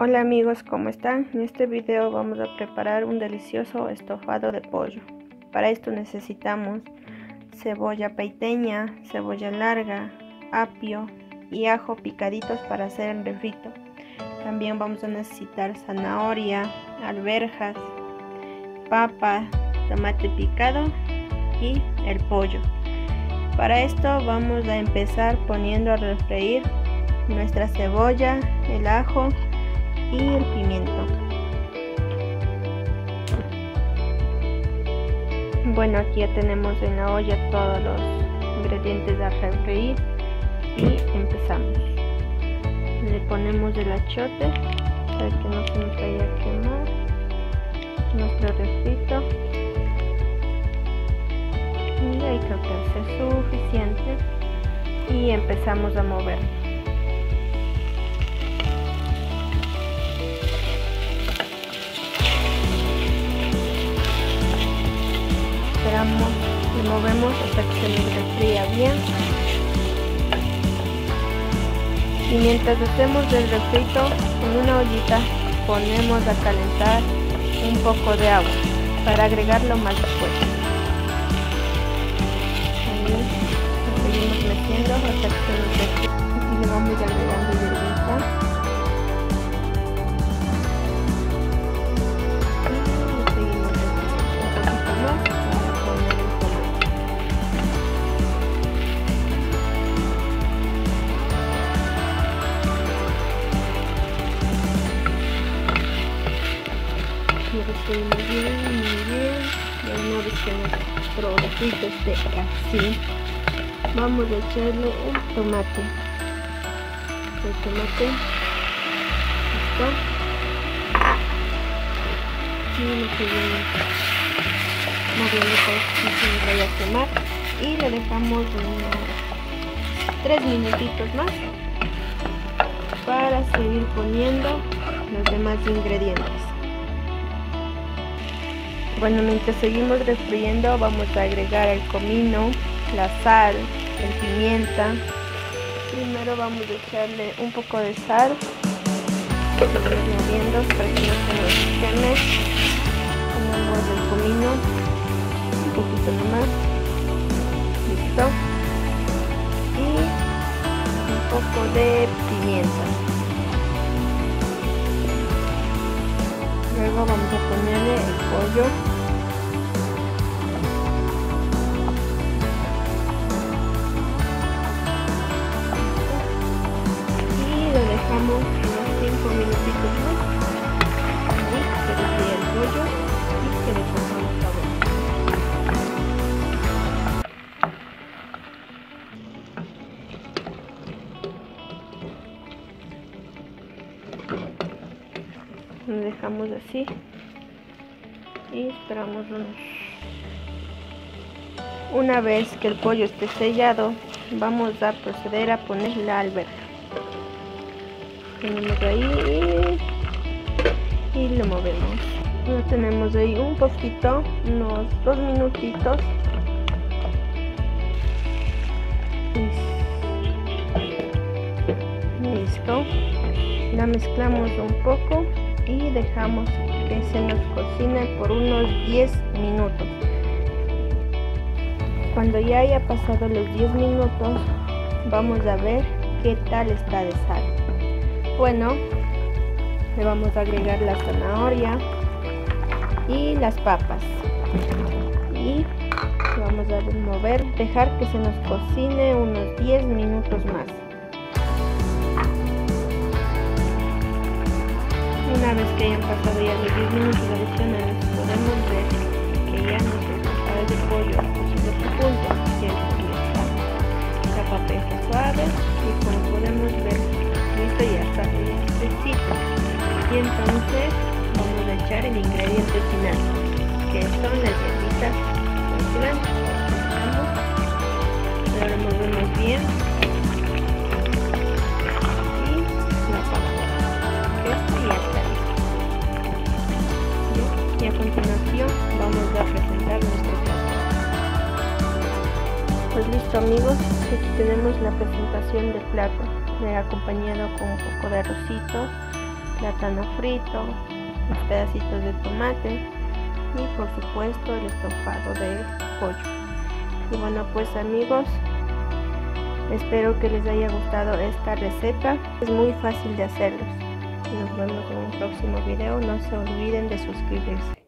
Hola amigos, ¿cómo están? En este video vamos a preparar un delicioso estofado de pollo. Para esto necesitamos cebolla peiteña, cebolla larga, apio y ajo picaditos para hacer el refrito. También vamos a necesitar zanahoria, alberjas, papa, tomate picado y el pollo. Para esto vamos a empezar poniendo a refreír nuestra cebolla, el ajo y el pimiento. Bueno, aquí ya tenemos en la olla todos los ingredientes a refreír y empezamos. Le ponemos el achote para que no se nos vaya a quemar nuestro refrito. Y ahí creo que es suficiente y empezamos a mover. Movemos hasta que se nos refría bien. Y mientras hacemos el refrito en una ollita ponemos a calentar un poco de agua para agregarlo más después Ahí seguimos metiendo hasta que se nos refría y le vamos agregando hierbita Refrito esté así, vamos a echarle el tomate. El tomate. Listo. Y lo que se vaya a quemar. Y le dejamos unos 3 minutitos más para seguir poniendo los demás ingredientes. Bueno, mientras seguimos refriendo vamos a agregar el comino, la sal, el pimienta. Primero vamos a echarle un poco de sal. Moviendo para que no se nos queme. Ponemos el comino, un poquito más. Listo. Y un poco de pimienta. Luego vamos a ponerle el pollo Lo dejamos así. Y esperamos unos una vez que el pollo esté sellado vamos a proceder a poner la alberca tenemos ahí y lo movemos. Lo tenemos ahí un poquito unos dos minutitos. Listo. La mezclamos un poco y dejamos que se nos cocine por unos 10 minutos cuando ya haya pasado los 10 minutos vamos a ver qué tal está de sal bueno, le vamos a agregar la zanahoria y las papas. Y vamos a remover, dejar que se nos cocine unos 10 minutos más. Una vez que hayan pasado ya los 10 minutos adicionales, podemos ver que ya nuestro tostado de pollo ha cocido su punto, ya está. La papa está suave y como podemos ver y ya está necesito y entonces vamos a echar el ingrediente final que son las hierbitas lo removemos bien vamos a presentar nuestro plato pues listo amigos aquí tenemos la presentación del plato acompañado con un poco de arrocito plátano frito, los pedacitos de tomate y por supuesto el estofado de pollo. Y bueno pues amigos, espero que les haya gustado esta receta, es muy fácil de hacerlos. Nos vemos en un próximo video, no se olviden de suscribirse.